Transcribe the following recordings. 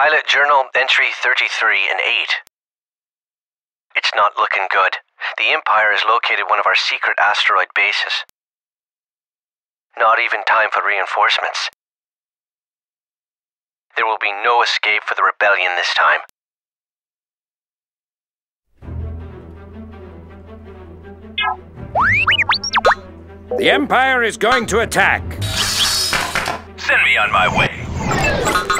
Pilot Journal Entry 33 and 8. It's not looking good. The Empire has located one of our secret asteroid bases. Not even time for reinforcements. There will be no escape for the rebellion this time. The Empire is going to attack. Send me on my way.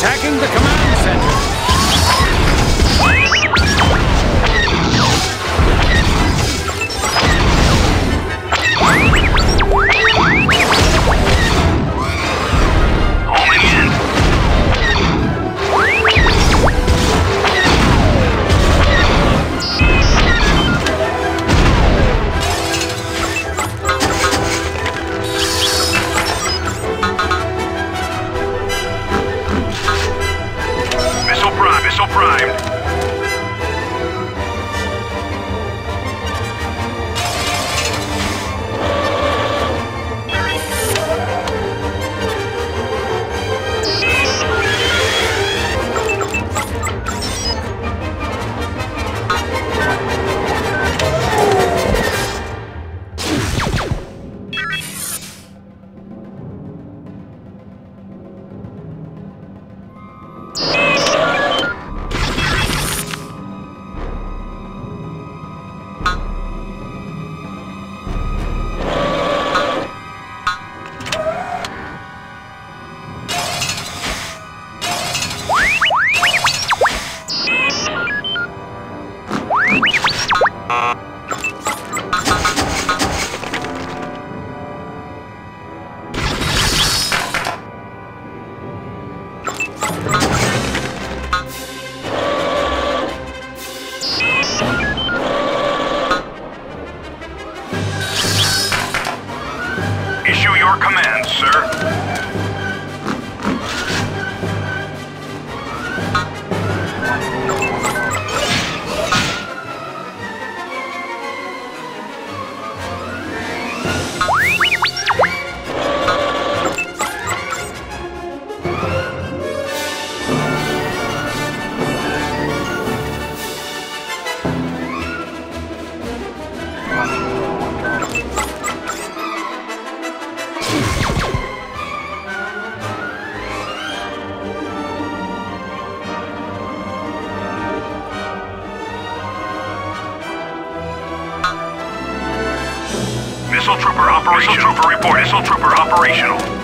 Attacking the command center. Missile trooper operational. Missile trooper report. Missile trooper operational.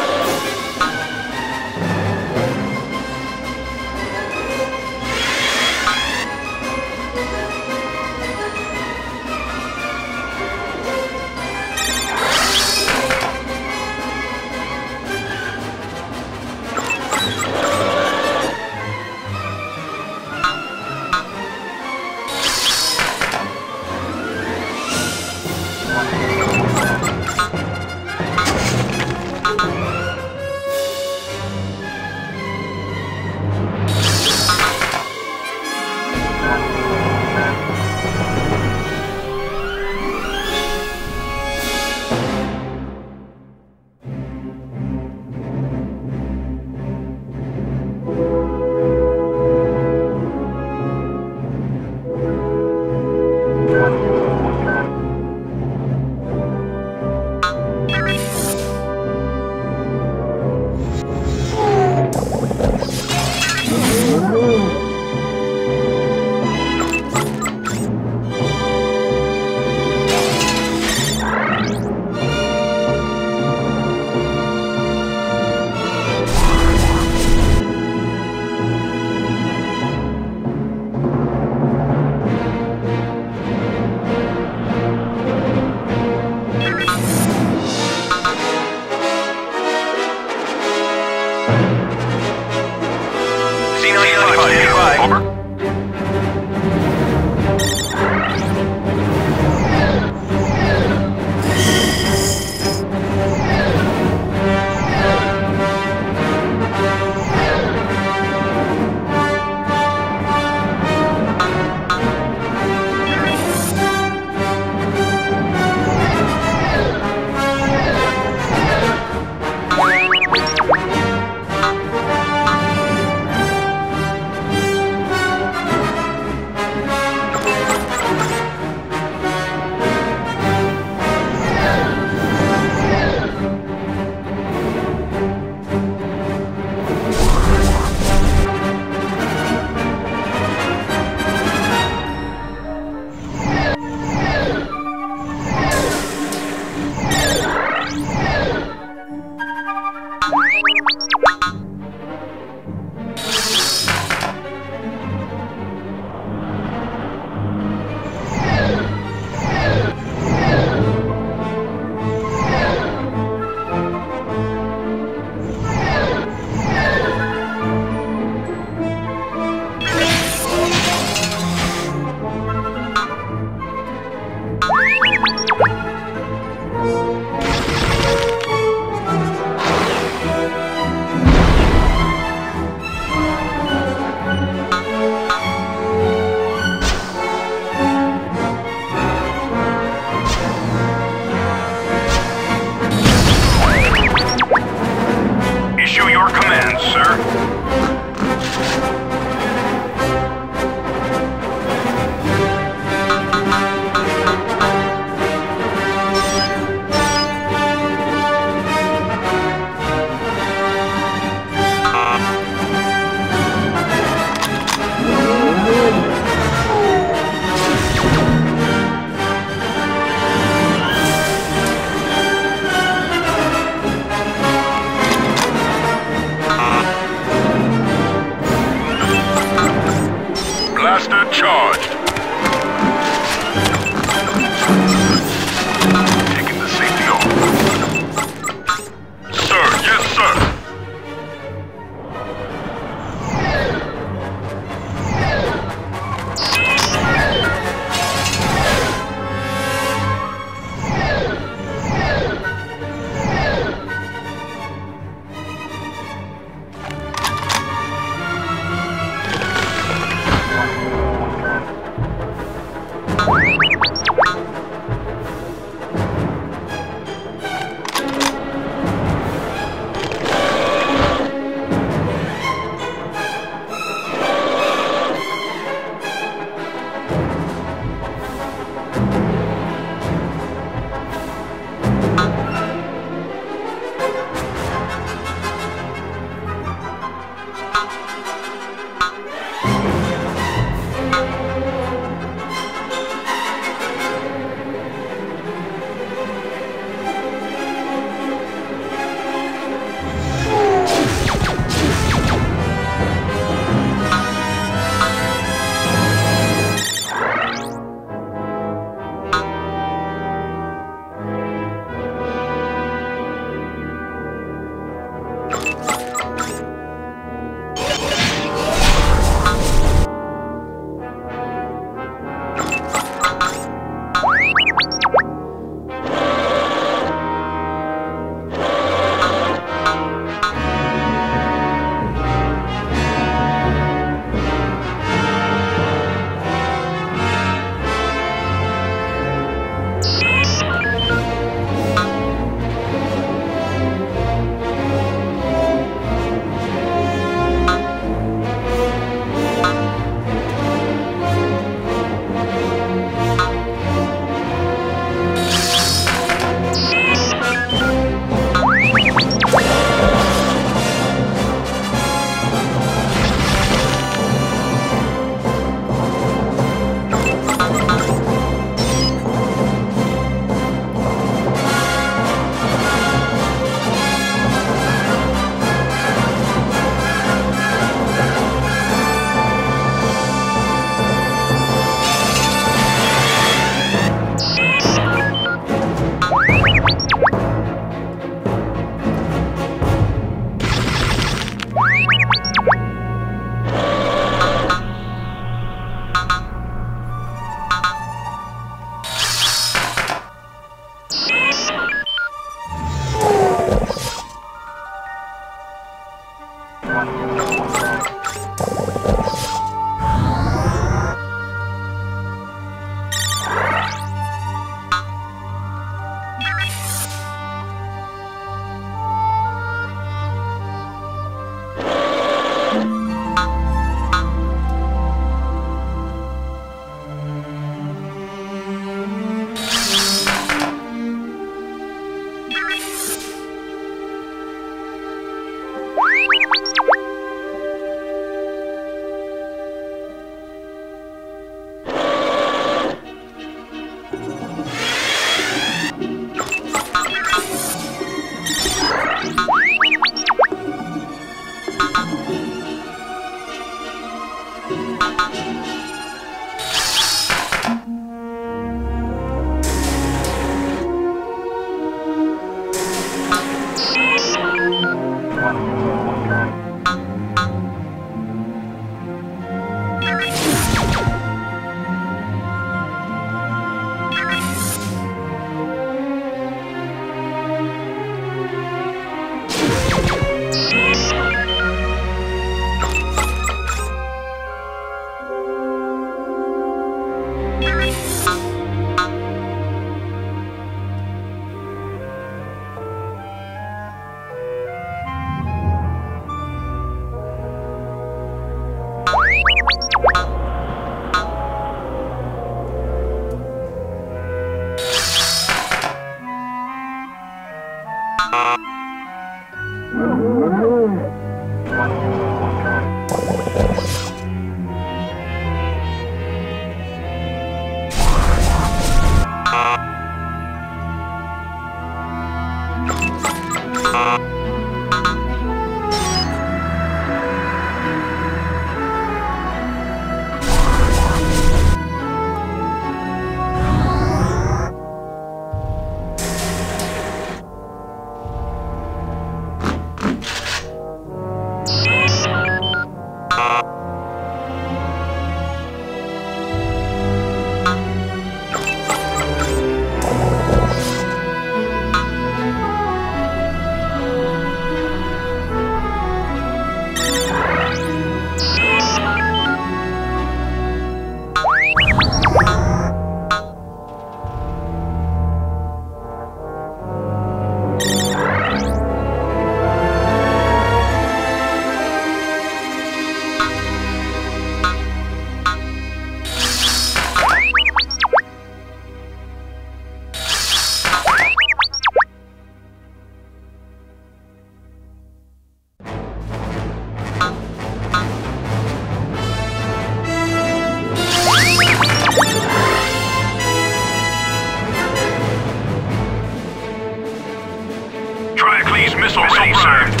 missile, missile sir.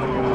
one.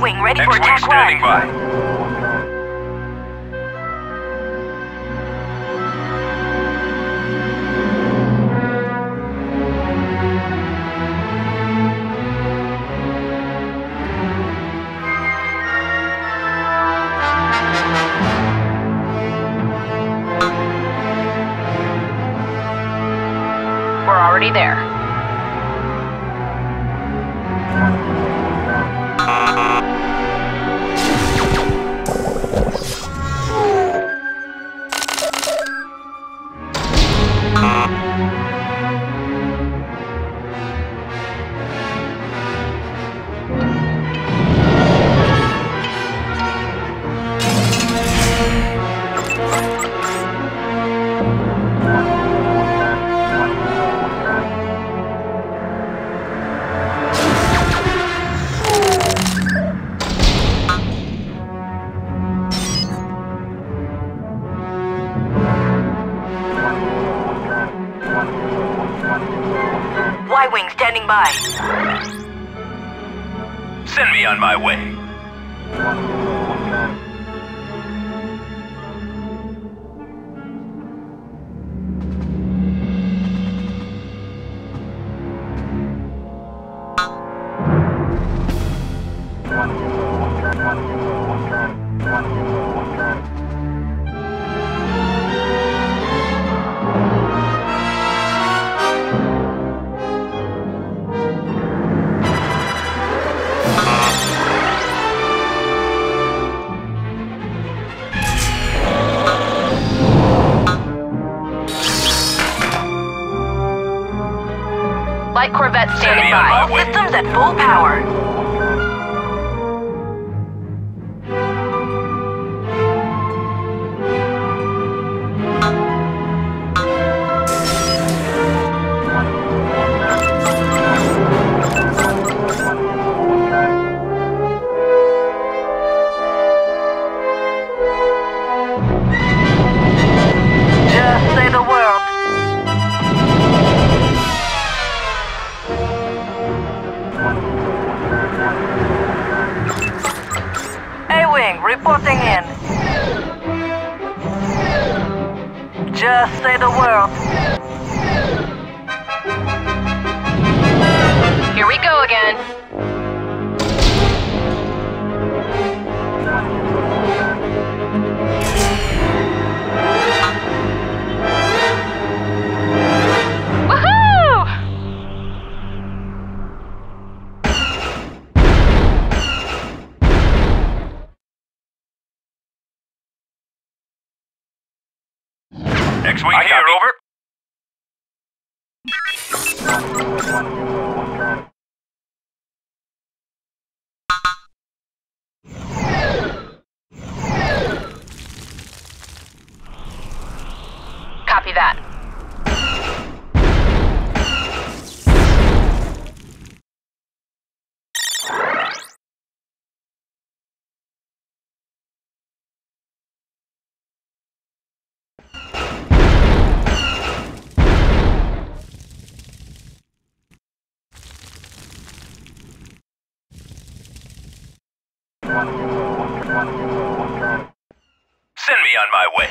wing ready for attack one. by. Y-Wing standing by. Send me on my way. on my way.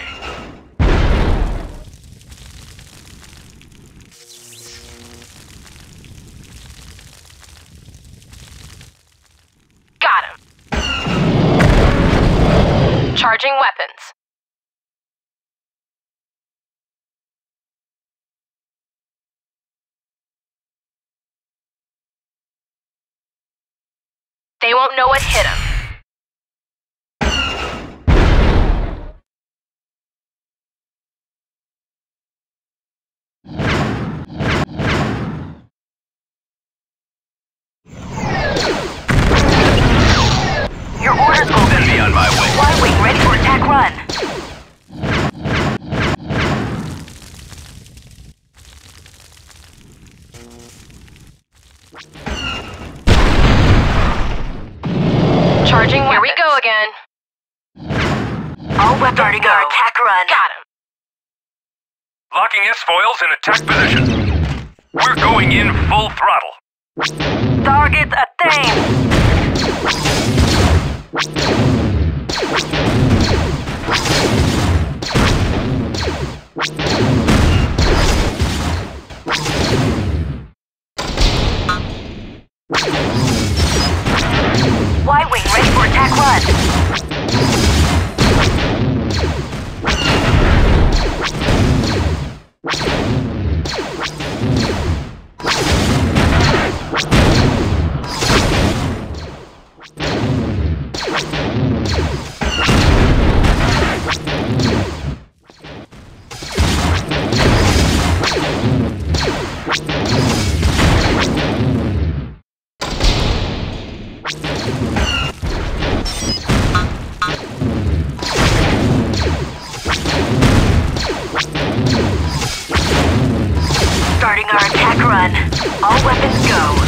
Got him. Charging weapons. They won't know what hit them. Charging Here we go again. All weapons Dirty go. attack run. Got him. Locking his foils in attack position. We're going in full throttle. Target attained. Y-wing ready for attack run. Our attack run. All weapons go.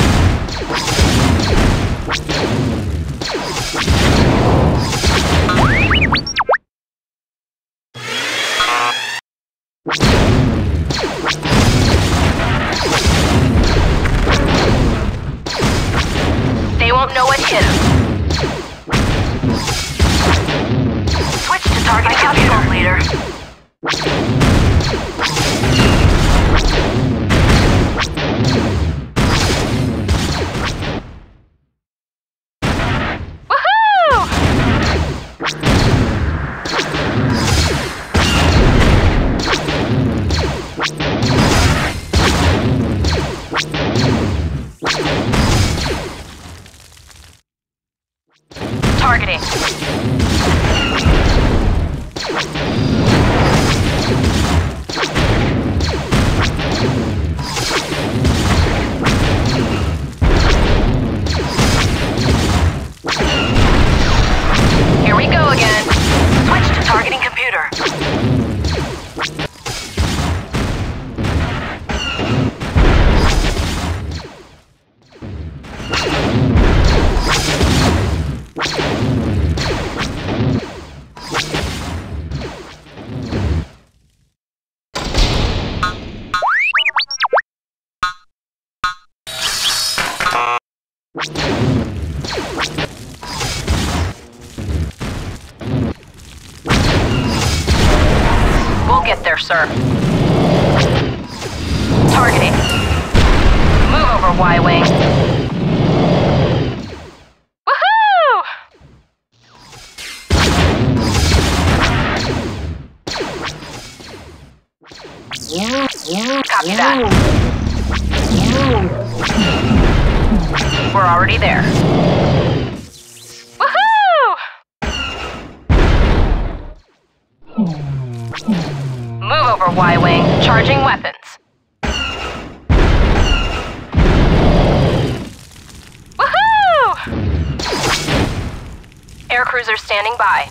Cruiser standing by.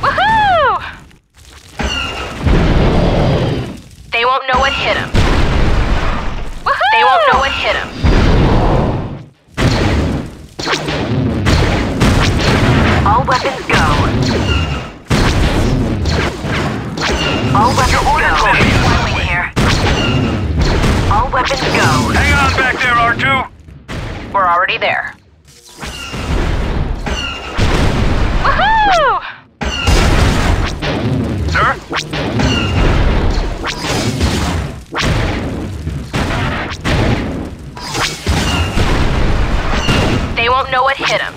Woohoo! They won't know what hit him. Woohoo! They won't know what hit him. All weapons go. All weapons go. Y-wing here. All weapons go. Hang on back there, R2. We're already there. Sir? They won't know what hit him.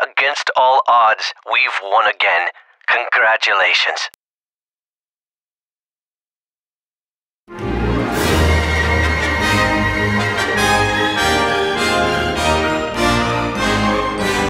Against all odds, we've won again. Congratulations.